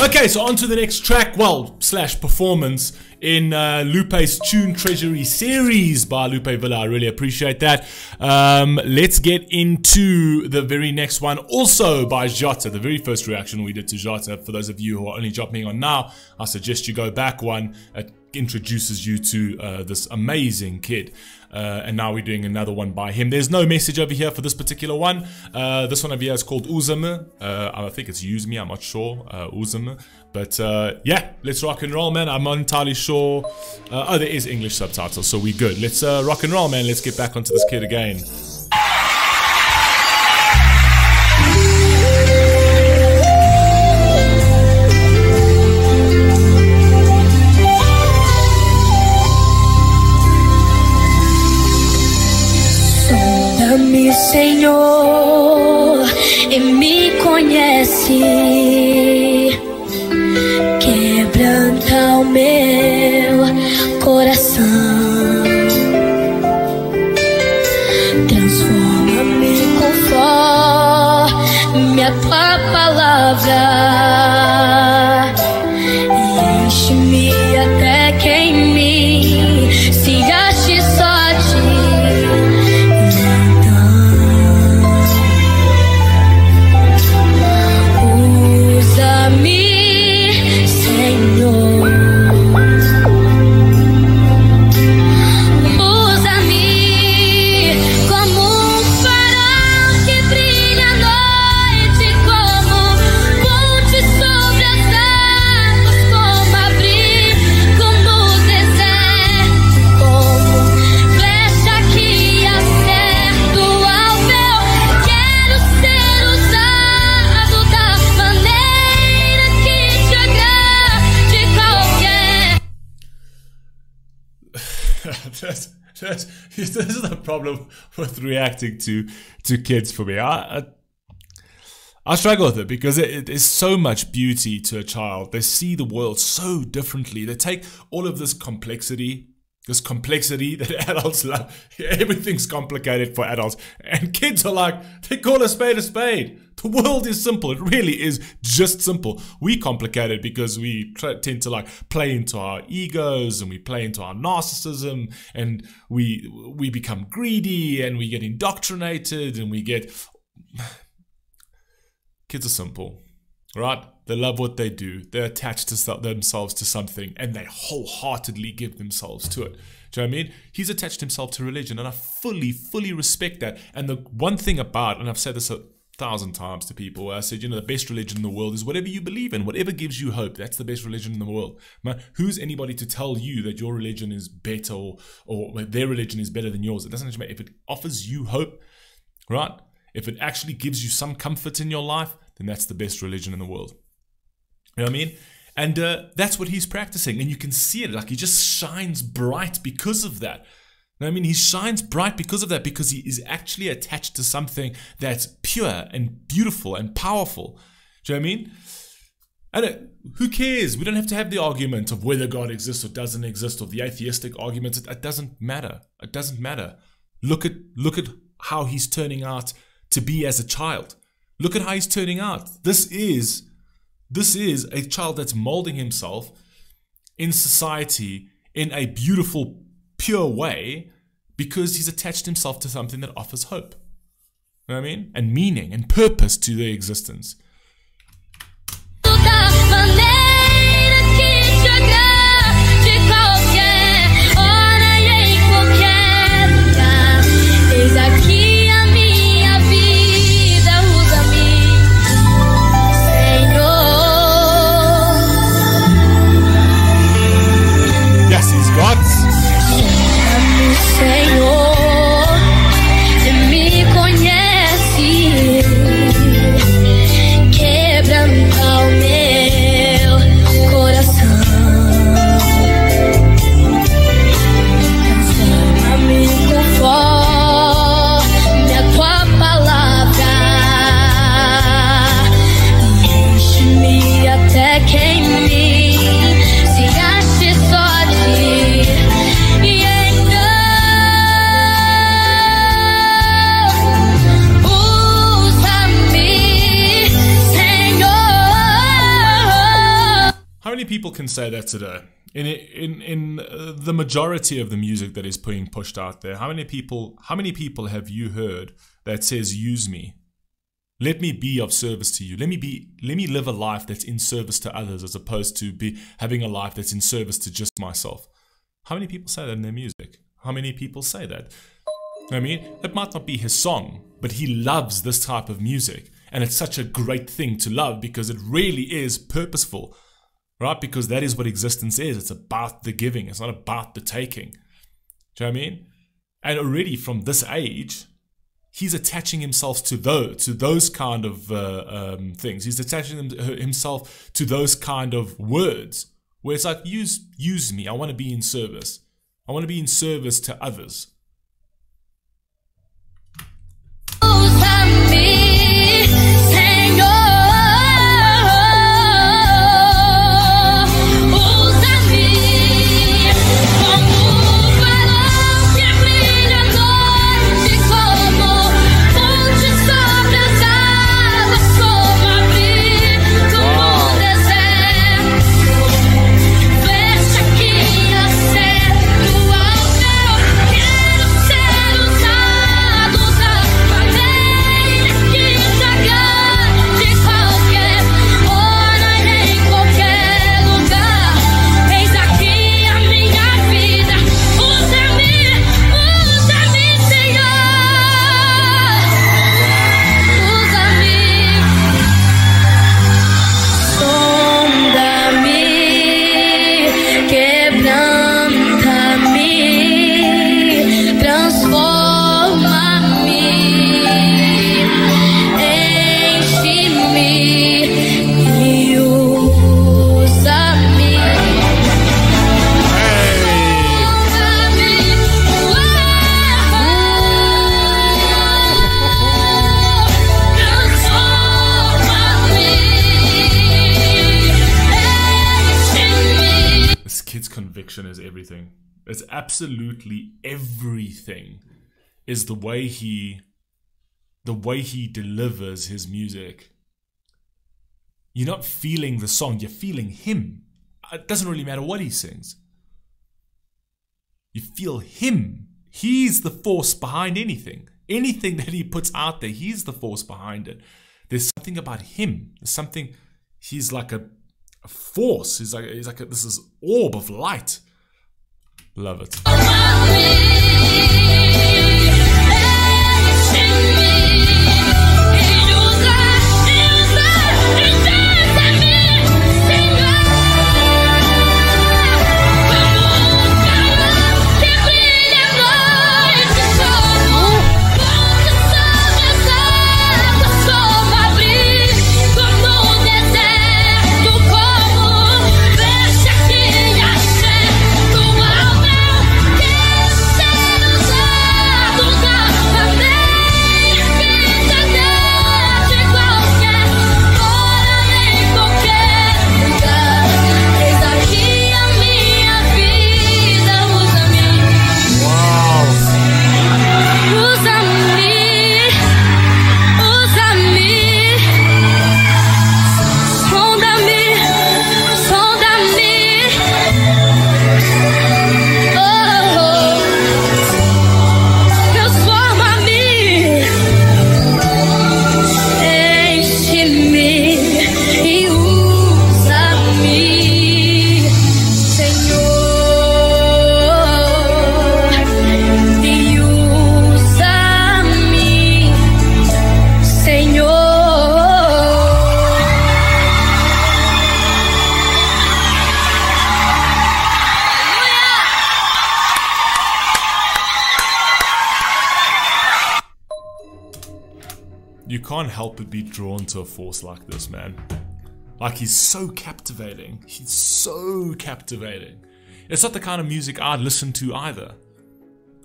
Okay, so on to the next track, well, slash performance in uh, Lupe's Tune Treasury series by Lupe Villa. I really appreciate that. Um, let's get into the very next one, also by Jotta, the very first reaction we did to Jotta. For those of you who are only jumping on now, I suggest you go back one. It introduces you to uh, this amazing kid. Uh, and now we're doing another one by him. There's no message over here for this particular one. Uh, this one over here is called Usa-me. Uh, I think it's Use Me, I'm not sure. Uh, Usa-me. But uh, yeah, let's rock and roll, man. I'm not entirely sure. Uh, oh, there is English subtitles, so we're good. Let's rock and roll, man. Let's get back onto this kid again. Conhece. Quebranta o meu coração. Transforma-me conforme a tua palavra. Problem with reacting to to kids for me. I, I, I struggle with it because it, it is so much beauty to a child. They see the world so differently. They take all of this complexity, this complexity that adults love. Everything's complicated for adults, and kids are like they call a spade a spade. The world is simple. It really is just simple. We complicate it because we tend to like play into our egos and we play into our narcissism and we we become greedy and we get indoctrinated and we get kids are simple, right? They love what they do. They're attached to themselves to something and they wholeheartedly give themselves to it. Do you know what I mean? He's attached himself to religion and I fully, fully respect that. And the one thing about, and I've said this a thousand times to people, I said, you know, the best religion in the world is whatever you believe in, whatever gives you hope. That's the best religion in the world. Man, who's anybody to tell you that your religion is better or, or their religion is better than yours? It doesn't matter. If it offers you hope, right? If it actually gives you some comfort in your life, then that's the best religion in the world. You know what I mean? And uh, that's what he's practicing. And you can see it. Like he just shines bright because of that. You know I mean? He shines bright because of that, because he is actually attached to something that's pure and beautiful and powerful. Do you know what I mean? And it, who cares? We don't have to have the argument of whether God exists or doesn't exist, or the atheistic arguments. It, it doesn't matter. It doesn't matter. Look at look at how he's turning out to be as a child. Look at how he's turning out. This is this is a child that's molding himself in society in a beautiful, pure way because he's attached himself to something that offers hope. You know what I mean? And meaning and purpose to their existence. People can say that today? In in in uh, the majority of the music that is being pushed out there, how many people how many people have you heard that says use me? Let me be of service to you. Let me be let me live a life that's in service to others as opposed to be having a life that's in service to just myself. How many people say that in their music? How many people say that? I mean, it might not be his song, but he loves this type of music. And it's such a great thing to love because it really is purposeful, right? Because that is what existence is. It's about the giving, it's not about the taking. Do you know what I mean? And already from this age, he's attaching himself to those to those kind of uh, um, things. He's attaching himself to those kind of words where it's like use use me. I want to be in service. I want to be in service to others. It's absolutely everything. Is the way he the way he delivers his music. You're not feeling the song, you're feeling him. It doesn't really matter what he sings. You feel him. He's the force behind anything. Anything that he puts out there, he's the force behind it. There's something about him. There's something. He's like a, a force. He's like he's like a, this is orb of light. Love it. You can't help but be drawn to a force like this, man. Like he's so captivating. He's so captivating. It's not the kind of music I'd listen to either.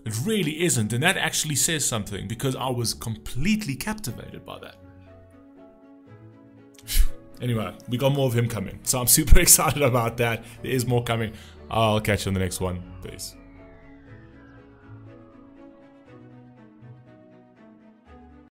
It really isn't, and that actually says something because I was completely captivated by that. Anyway, we got more of him coming, so I'm super excited about that. There is more coming. I'll catch you on the next one. Peace.